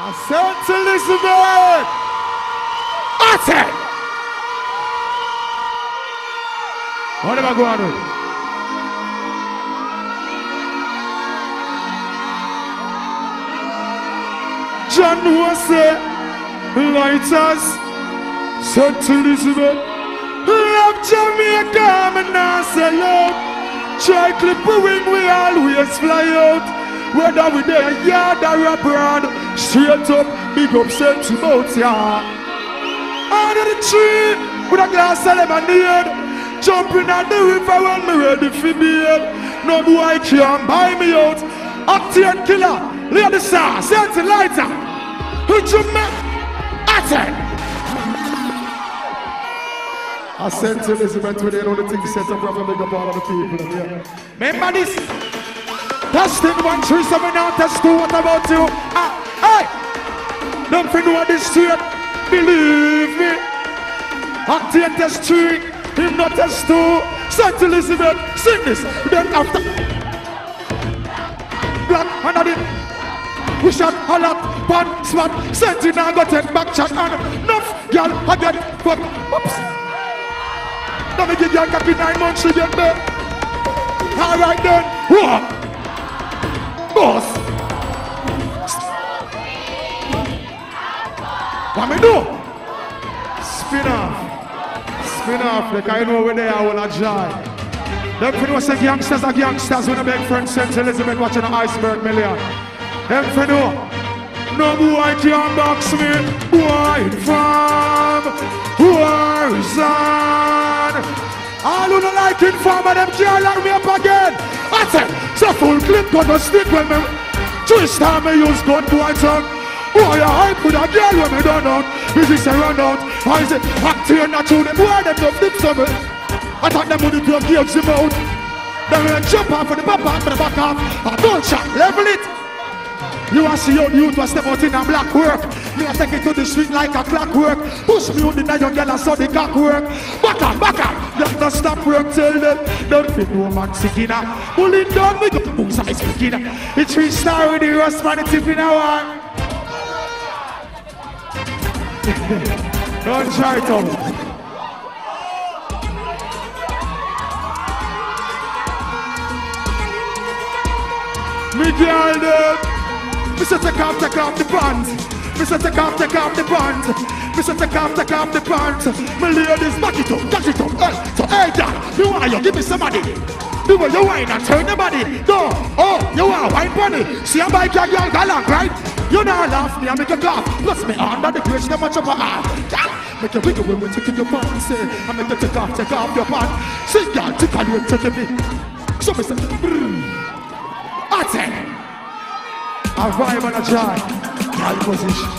I said to Elizabeth. I said. What am I going on? John was there, lighters, said to Elizabeth, love Jamaica, and I say love. Try clip a wing, we always fly out. Whether we there yard or abroad, straight up, big up, send to boat, yeah. Under the tree, with a glass of lemonade, jumping at the river when me ready for bed. No boy can buy me out. Octane killer, lady star, send to lighter. Who you met? Atten. I sent Elizabeth today, all the things set up, brother, big up all of the people. Yeah. Remember this? Testing one, three, seven, now, test two, what about you? Ah, hey! Don't think what this straight, believe me. Octane test three, him not test two. To Elizabeth, sing this. Then after, black, another. We shot a lot, one swat, sent it now, go take back chat and enough, girl, I get fuck, oops. Now me give you a cocky nine months, she get. All right then, what? Boss. What me do? Spin off. Spin off, like I know where they are, well I joy. Them for know say gangsters are gangsters when I make friends St. Elizabeth watching the iceberg million. Them for know. No boy can box me. Boy from Warzone. All who don't like informer, them can't lock me up again. I said, so full clip gonna stick when me. Twist time me use gun boy tongue. Boy, I hype with a girl when me done out. Busy say run out. I say, acting not to the boy, them no flip some. I thought them would do a them out. Then we jump off for the back off, for the back off. I don't shot, level it. You want see your youth was step out in a black work. Me I take it to the street like a clockwork. Push me on the night, young girl, I saw the cock work. Back up, back up. Them not stop work till them. Don't fit no man sick in a. Pull down, we go boom size sick in a. It's three star with the rust man, it's in one. Don't try it out. Me girl them. Say take off, take off the pants. Say take off, take off the pants. Say take off, take off the pants. Me ladies back it up, catch it up. Hey, so hey, girl, you want you give me some money. The way you whine and turn the body. No, oh, you want wine bunny. See a bike, your girl galang, right? You know laugh me, I make you cough. Plus me under the bridge, never chop a. Girl, Make you wiggle when we taking your pants, say. I make you take off, take off your pants. See, girl, take a look, take a bit. So me say, brrr. Atten. A vibe and a joy. Y'all position.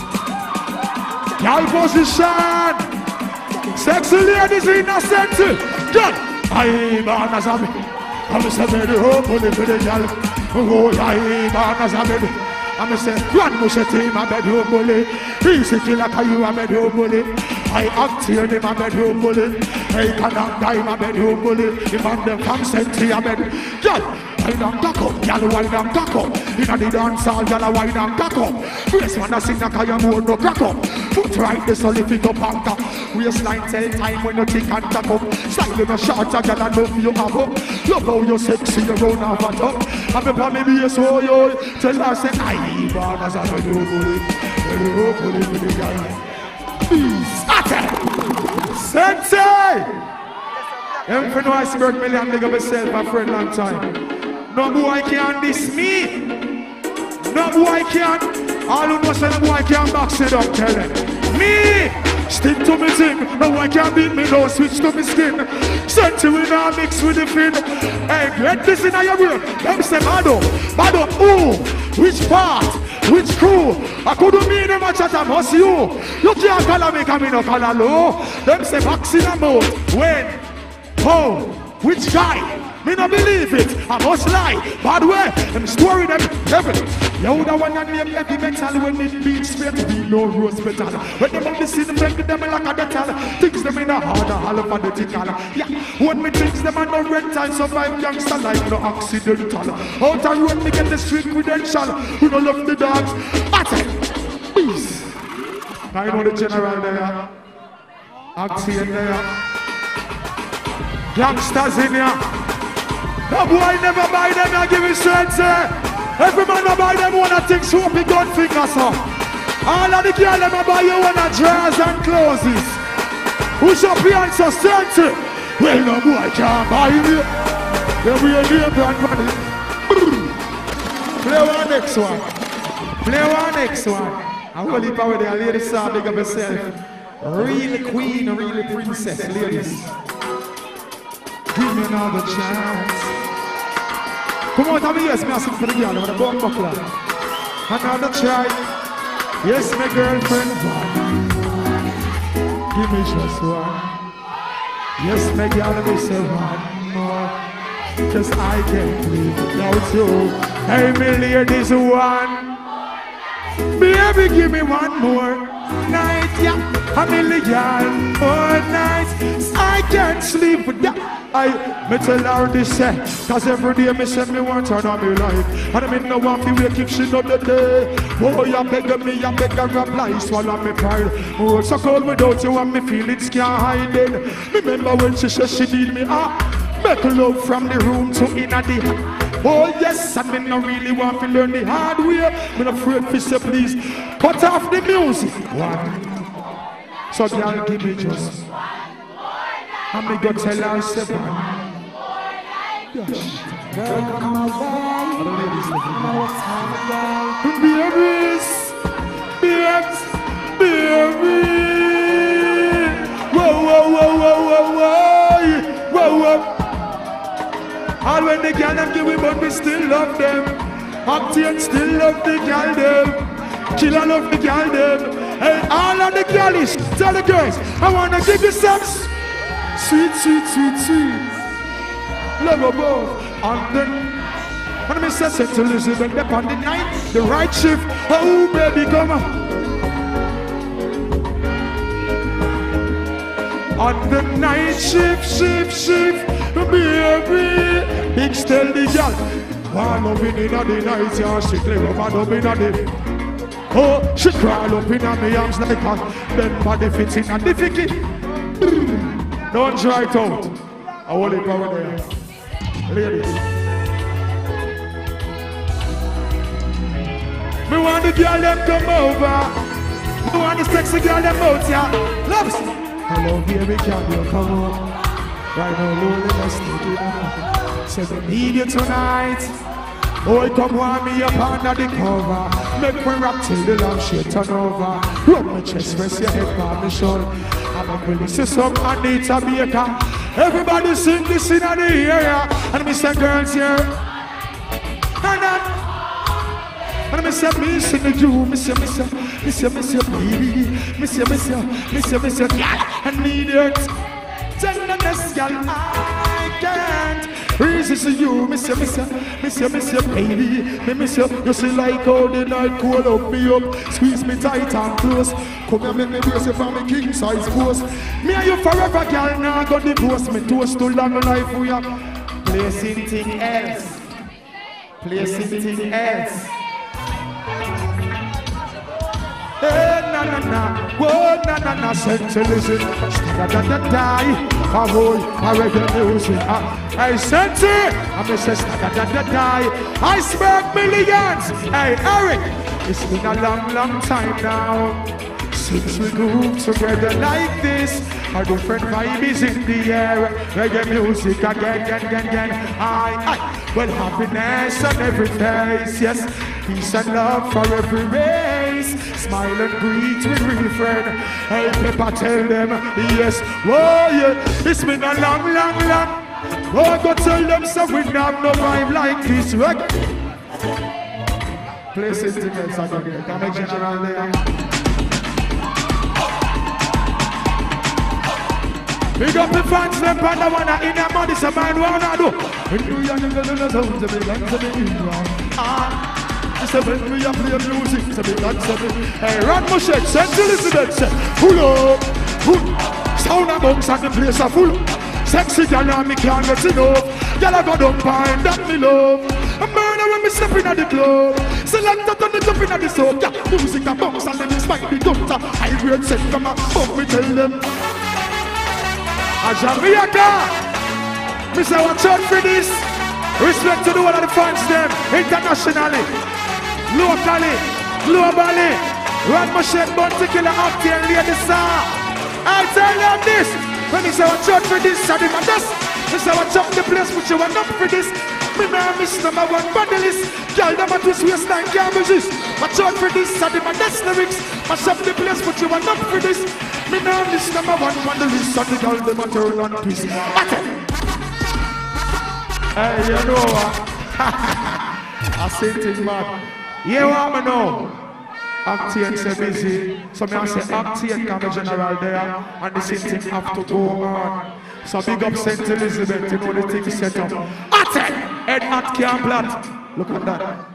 Y'all position. Sexy ladies innocent. Good. I'm on as a baby. I'm baby, oh, pull it to the gal. Oh, I'm on as a baby. I'm say, run mush a team, a bedroom bully. Easy feel like you a bedroom bully. I act here, them a bedroom bully. I die, my bedroom bully. If I'm them from Sentry, a bed. Girl, wine and cock up, gyal wine and cock up. Inna the dance hall, gyal a wine and cock up. Brace man a sing a kaya more no crack up. Foot right the solid fit up and cock. Waistline tell time when you tick and tack up. Style a short, a gyal a love you have up. Love how you sexy, you round and fat up. And me pa me be a so yo. Tell her say I born as a bedroom bully, bedroom bully for the gyal. Peace, sensei. Them for no iceberg million, big up yourself, my friend, long time. No boy can diss me. No boy can. All who know say boy can box it up, tell them. Me, stick to me thing. No boy can beat me, no switch to me skin. Sent you in a mix with the fin. Hey, get this in your brain. Them say bado, bado, ooh. Which part? Which crew? I couldn't mean them a chat, must you. You can't call me, come in, no call low. Them say box in a mouth. When? Oh, which guy? Me no believe it. I must lie. Bad way. Them story them heaven. Yo, the one and name heavy metal when it beats straight be no rose metal. When them on the scene, break them like a metal. Things them in a harder, hollow for the tickle. Yeah, when me things them on no red time survive youngster like no accidental. Out the road me get the street credential. We don't love the dogs. Attack. Jeez. I know the general there. Axiom there. Youngsters in here. No boy never buy them, I give it strength, sir. Every man I buy them one of things, soapy gun fingers, so. All of the girls them I buy you one of drawers and clothes. Who's your fiance, strength? Eh? Well, no boy can't buy me. We are here, brand money. Play one next one. Play one next one. I will leave out there, ladies, so big up yourself. Real queen, real princess, ladies. Give me another chance. Come on, tell me yes, me asking for the girl with a bum buckler. Another try. Yes, my girlfriend. Give me just one. Yes, my girl, let me say one more. Cause I can't live without you. Hey, me ladies, one. Baby, give me one more night, yeah. A million more nights. I can't sleep without. I me tell her this say, cause every day me say me want her on me life. And I mean no want me wake if she know the day. Oh, you beg me, you beg her reply, swallow me pride. Oh, so cold without you and me feelings can't hide it. Remember when she said she need me, ah. Make love from the room to inna the Oh yes, I mean I really want to learn the hard way. I'm afraid to say please cut off the music. One. So girl, give me just. I'm gonna tell her seven. Girl, come away. Now it's time to Babies, All when the girl them give me, but we still love them. Octane still love the girl them. Killer love the girl them. Hey, all of the girlies, tell the girls, I wanna give you some sweet, sweet, sweet, sweet. Love above, and then when me say St. Elizabeth up on the night, the right shift. Oh baby, come on. On the night shift, shift, shift, baby. Big tell the girl. One up in the night, yeah, she clear up and up in the. Oh, she crawl up in my arms like a Then body fits in and the ficky. Don't try it out. I want it over there. Ladies. Me want the girl them come over. Me want the sexy girl them out here. Loves. Hello, baby, can you come on? Right now, loneliness taking over. Says I need you tonight. Oh, come warm me up under the cover. Make me rock till the lamp shit turn over. Rub my chest, press your head on my shoulder. I'm a really see some Anita Baker. Everybody sing this in the area. And me say girls here. And then and me say, me sing to you, me say, me say, me say, me say, baby, me say, me say, me say, me say, girl, I need it. Tenderness, girl, I can't resist you, me say, me say, me say, me say, baby, me me say, you see like how the night cold up me up, squeeze me tight and close. Come here, make me brace you for me king size post. Me and you forever, girl, now got the post. Me toast to long life, we are placing thing else, placing thing else. Hey, na na na, whoa, na na na, sensualism. Da da da da, whole, a reggae music. I sent I'm a sister, da da da da. I spark millions. Hey, Eric, it's been a long, long time now. Since we grew together like this, a different vibe is in the air. Reggae music again, again, again, again. I, I, well, happiness on every face, yes. Peace and love for every race. Smile and greet with real friend. Hey, Pepper, tell them, yes. Whoa, yeah. It's been a long, long, long. Oh, go tell them so we have no vibe like this. Reggae. Play sentiments again. Come a general there. Big up the fans, them pan the one in their body, some man wanna do. When you young and girl, the sounds of it, like to be in Ah, it's a when we a play music, it's a big dance of it. Hey, Ron listen to say, pull up, pull. Sound of bounce and the place a full. Sexy girl and me can't get enough. Girl I go down pine that me love. A murder when me step in at the club. Select out on the jump in at the soap. Yeah, music a bounce and then me high grade set from a But me tell them A Jamaica Me say watch out for this Respect to the one of the fans them Internationally Locally Globally Run machine bun to kill a actor and lay the star I tell them this. When me say watch out for this I demand this Me say watch out the place Put you want up for this. Me nah miss number one bandolist Girl, them a twist waistline, can't resist. Watch out for this, I did my best lyrics. Mash up the place, but you are not for this. Me nah miss number one bandolist And the girl, them a turn Attack! Hey, you know what? I say things, man You want me know? Actian say busy, so me I say Actian be general there, and the same thing have to go on. So big up St. Elizabeth, you know the thing set up. Attack! Head at Camp Look at that.